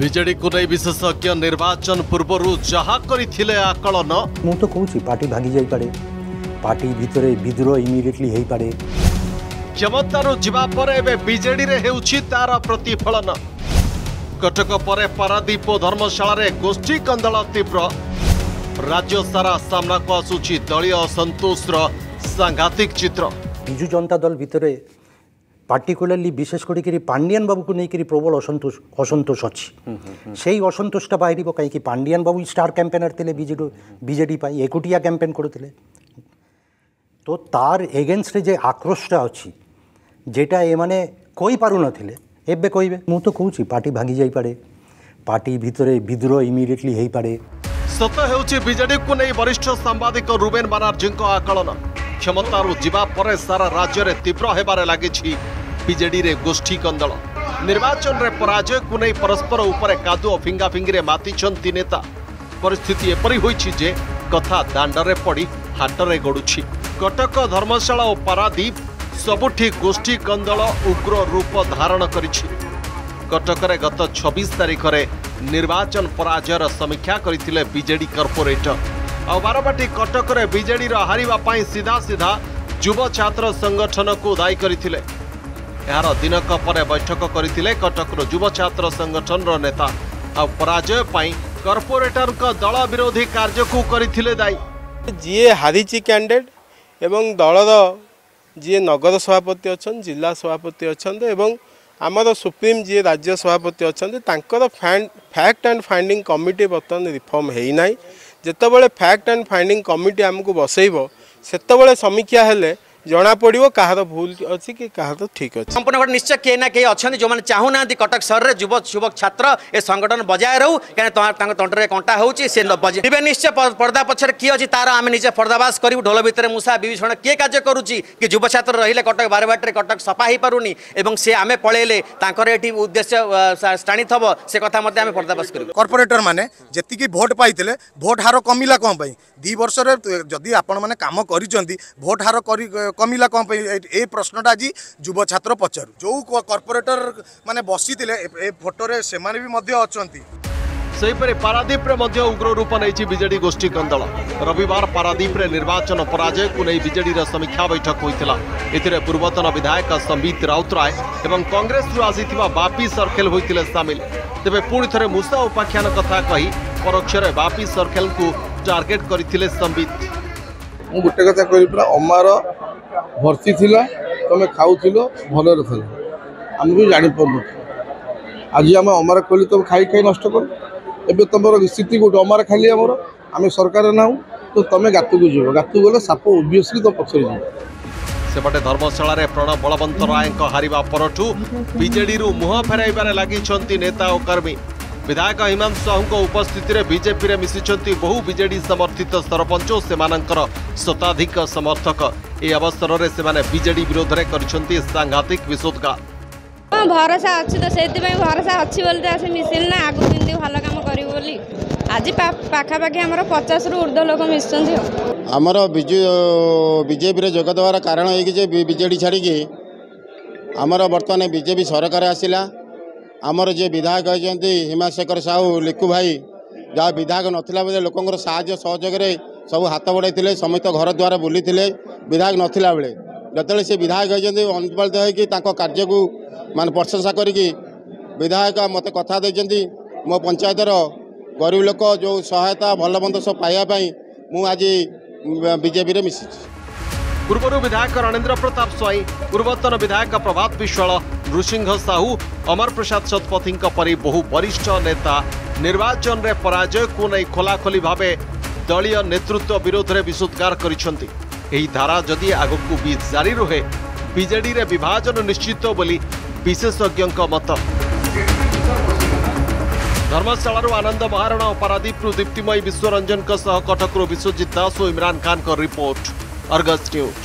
ବିଜେଡିକୁ ନେଇ ବିଶେଷଜ୍ଞ ନିର୍ବାଚନ ପୂର୍ବରୁ ଯାହା କରିଥିଲେ ଆକଳନ ମୁଁ ତ କହୁଛି ପାର୍ଟି ଭାଙ୍ଗି ଯାଇପାରେ ପାର୍ଟି ଭିତରେ ବିଦ୍ରୋହ ଇମିଡିଏଟଲି ହେଇପାରେ କ୍ଷମତାରୁ ଯିବା ପରେ ଏବେ ବିଜେଡିରେ ହେଉଛି ତାର ପ୍ରତିଫଳନ କଟକ ପରେ ପାରାଦୀପ ଧର୍ମଶାଳାରେ ଗୋଷ୍ଠୀ କନ୍ଦଳ ତୀବ୍ର ରାଜ୍ୟ ସାରା ସାମ୍ନାକୁ ଆସୁଛି ଦଳୀୟ ଅସନ୍ତୋଷର ସାଂଘାତିକ ଚିତ୍ର ବିଜୁ ଜନତା ଦଳ ଭିତରେ পার্টিকুলারলি বিশেষ করে কি পাণ্ডিয়ানবাবুকে কি প্রবল অসন্তোষ অসন্তোষ অছি সেই অসন্তোষটা বাহিব কাইকি পাণ্ডিয়ানবাবু স্টার ক্যাম্পেনার তেলে বিজেডি বিজেডি পাই একুটিয়া ক্যাম্পেন করুলে তো তার এগেনস্টে যে আক্রোশটা অছি যেটা এমানে কই পারু নথিলে এবে কইবে মু তো কৌছি পার্টি ভাঙি যাই পারে পার্টি ভিতরে বিদ্রোহ ইমিডিয়েটলি হেই পারে সত হেউছি কো নেই বরিষ্ঠ সাংবাদিক রুবেন বানার্জীঙ্ক আকলন କ୍ଷମତାରୁ ଯିବା ପରେ ସାରା ରାଜ୍ୟରେ ତୀବ୍ର ହେବାରେ ଲାଗିଛି ବିଜେଡିରେ ଗୋଷ୍ଠୀ କନ୍ଦଳ ନିର୍ବାଚନରେ ପରାଜୟକୁ ନେଇ ପରସ୍ପର ଉପରେ କାଦୁଅ ଫିଙ୍ଗାଫିଙ୍ଗିରେ ମାତିଛନ୍ତି ନେତା ପରିସ୍ଥିତି ଏପରି ହୋଇଛି ଯେ କଥା ଦାଣ୍ଡରେ ପଡ଼ି ହାଟରେ ଗଡ଼ୁଛି କଟକ ଧର୍ମଶାଳା ଓ ପାରାଦ୍ୱୀପ ସବୁଠି ଗୋଷ୍ଠୀ କନ୍ଦଳ ଉଗ୍ର ରୂପ ଧାରଣ କରିଛି କଟକରେ ଗତ ଛବିଶ ତାରିଖରେ ନିର୍ବାଚନ ପରାଜୟର ସମୀକ୍ଷା କରିଥିଲେ ବିଜେଡି କର୍ପୋରେଟର ଆଉ ବାରବାଟୀ କଟକରେ ବିଜେଡ଼ିର ହାରିବା ପାଇଁ ସିଧା ସିଧା ଯୁବ ଛାତ୍ର ସଂଗଠନକୁ ଦାୟୀ କରିଥିଲେ ଏହାର ଦିନକ ପରେ ବୈଠକ କରିଥିଲେ କଟକର ଯୁବ ଛାତ୍ର ସଂଗଠନର ନେତା ଆଉ ପରାଜୟ ପାଇଁ କର୍ପୋରେଟରଙ୍କ ଦଳ ବିରୋଧୀ କାର୍ଯ୍ୟକୁ କରିଥିଲେ ଦାୟୀ ଯିଏ ହାରିଛି କ୍ୟାଣ୍ଡିଡେଟ୍ ଏବଂ ଦଳର ଯିଏ ନଗର ସଭାପତି ଅଛନ୍ତି ଜିଲ୍ଲା ସଭାପତି ଅଛନ୍ତି ଏବଂ ଆମର ସୁପ୍ରିମ୍ ଯିଏ ରାଜ୍ୟ ସଭାପତି ଅଛନ୍ତି ତାଙ୍କର ଫ୍ୟାକ୍ଟ ଆଣ୍ଡ ଫାଇଣ୍ଡିଂ କମିଟି ବର୍ତ୍ତମାନ ରିଫର୍ମ ହେଇନାହିଁ ଯେତେବେଳେ ଫ୍ୟାକ୍ଟ ଆଣ୍ଡ ଫାଇଣ୍ଡିଂ କମିଟି ଆମକୁ ବସେଇବ ସେତେବେଳେ ସମୀକ୍ଷା ହେଲେ জনাপড়ব কাহার ভুল অছি কি কাহার ঠিক আছে সম্পূর্ণ ঘটনা নিশ্চয় কে না কে অনেক যে চাহু না কটক সহরের যুব যুবক ছাত্র এ সংগঠন বজায় রহু কেন তাঙ্ক তন্টরে কণ্টা হচ্ছে সে বজায় এবে নিশ্চয় পর্দা পছরে কি অছি তার আমি নিজে পর্দাবাস করিবু ঢোল ভিতরে মূষা বিভীষণ কি কাজ করুছি কি যুব ছাত্র রহলে কটক বারবাটরে কটক সফা হয়ে পুনি এবং সে আমি পলাইলে তাঁকর এটি উদ্দেশ্য স্থাণী থব সে কথা মধ্যে আমি পর্দাবাস করিবু কর্পোরেটর মানে যেতিকি ভোট পাইলে ভোট হার কমিলা কম পাই দুই বর্ষরে যদি আপন মানে কাম করিছন্তি ভোট হার করি କମିଲା କ'ଣ ପାଇଁ ଏ ପ୍ରଶ୍ନଟା ଆଜି ଯୁବ ଛାତ୍ର ପଚାରୁ ଯେଉଁ କର୍ପୋରେଟର ମାନେ ବସିଥିଲେ ଏ ଫଟୋରେ ସେମାନେ ବି ମଧ୍ୟ ଅଛନ୍ତି ସେହିପରି ପାରାଦୀପରେ ମଧ୍ୟ ଉଗ୍ର ରୂପ ନେଇଛି ବିଜେଡି ଗୋଷ୍ଠୀ କନ୍ଦଳ ରବିବାର ପାରାଦୀପରେ ନିର୍ବାଚନ ପରାଜୟକୁ ନେଇ ବିଜେଡିର ସମୀକ୍ଷା ବୈଠକ ହୋଇଥିଲା ଏଥିରେ ପୂର୍ବତନ ବିଧାୟକ ସମ୍ବିତ ରାଉତରାୟ ଏବଂ କଂଗ୍ରେସରୁ ଆସିଥିବା ବାପି ସର୍ଖେଲ ହୋଇଥିଲେ ସାମିଲ ତେବେ ପୁଣି ଥରେ ମୂଷା ଉପାଖ୍ୟାନ କଥା କହି ପରୋକ୍ଷରେ ବାପି ସର୍ଖେଲଙ୍କୁ ଟାର୍ଗେଟ କରିଥିଲେ ସମ୍ବିତ ମୁଁ ଗୋଟେ କଥା କହିବି ପୁରା ଅମାର ଭର୍ତ୍ତି ଥିଲା ତୁମେ ଖାଉଥିଲ ଭଲରେ ଥିଲ ଆମେ ବି ଜାଣିପାରୁନଥିଲୁ ଆଜି ଆମେ ଅମାର ଖୋଲି ତୁମେ ଖାଇ ଖାଇ ନଷ୍ଟ କରୁ ଏବେ ତୁମର ସ୍ଥିତି ଗୋଟେ ଅମାର ଖାଲି ଆମର ଆମେ ସରକାର ନାହୁଁ ତ ତୁମେ ଗାତକୁ ଯିବ ଗାତକୁ ଗଲେ ସାପ ଓବିୟସ୍ଲି ତ ପଛରେ ଯିବ ସେପଟେ ଧର୍ମଶାଳାରେ ପ୍ରଣବ ବଳବନ୍ତ ରାୟଙ୍କ ହାରିବା ପରଠୁ ବିଜେଡିରୁ ମୁହଁ ଫେରାଇବାରେ ଲାଗିଛନ୍ତି ନେତା ଓ କର୍ମୀ ବିଧାୟକ ହିମାଂଶୁ ସାହୁଙ୍କ ଉପସ୍ଥିତିରେ ବିଜେପିରେ ମିଶିଛନ୍ତି ବହୁ ବିଜେଡି ସମର୍ଥିତ ସରପଞ୍ଚ ଓ ସେମାନଙ୍କର ଶତାଧିକ ସମର୍ଥକ এই ଅବସରରେ ସେମାନେ ବିଜେଡି ବିରୋଧରେ କରିଛନ୍ତି ସାଂଘାତିକ ବିଶୋଧଗାର ହଁ ଭରସା ଅଛି ତ ସେଥିପାଇଁ ଭରସା ଅଛି ବୋଲି ତ ଆସି ମିଶିଲି ନା ଆଗକୁ ଏମିତି ଭଲ କାମ କରିବୁ ବୋଲି ଆଜି ପାଖାପାଖି ଆମର ପଚାଶରୁ ଉର୍ଦ୍ଧ୍ୱ ଲୋକ ମିଶୁଛନ୍ତି ଆଉ ଆମର ବିଜୁ ବିଜେପିରେ ଯୋଗ ଦେବାର କାରଣ ହେଇକି ଯେ ବିଜେଡ଼ି ଛାଡ଼ିକି ଆମର ବର୍ତ୍ତମାନ ବିଜେପି ସରକାର ଆସିଲା ଆମର ଯିଏ ବିଧାୟକ ହେଇଛନ୍ତି ହିମାଶେଖର ସାହୁ ଲିକୁ ଭାଇ ଯାହା ବିଧାୟକ ନଥିଲା ବେଳେ ଲୋକଙ୍କର ସାହାଯ୍ୟ ସହଯୋଗରେ सब हाथ बढ़ाई थे समस्त घर द्वार बुली विधायक ना बेले जो सी विधायक होती अनुपालित हो कार्य को मान प्रशंसा कर विधायक मत कथा देखते मो पंचायत गरीब लोक जो सहायता भलमंद सब पाइबापी मुझे बीजेपी में मिशि पूर्व विधायक रणेन्द्र प्रताप स्वईं पूर्वतन विधायक प्रभात विश्वाल नृसिंह साहू अमर प्रसाद शतपथी पी बहु वरिष्ठ नेता निर्वाचन में पराजय को नहीं खोलाखोली भावे দলীয় নেতৃত্ব বিরোধরে বিসুতকার কৰিছন্তি এই ধারা যদি আগোকো বি জারি ৰহে বিজেডি ৰে বিভাজন নিশ্চিত বুলি বিশেষজ্ঞଙ୍କ মত ধর্মশালাৰ আনন্দ மஹৰণ অপৰাধী আৰু দীপ্তিময় বিশ্বৰঞ্জন কা সহকটকৰ বিসজিতা সো ইমরান খানৰ ৰিপৰ্ট আৰগাজ নিউজ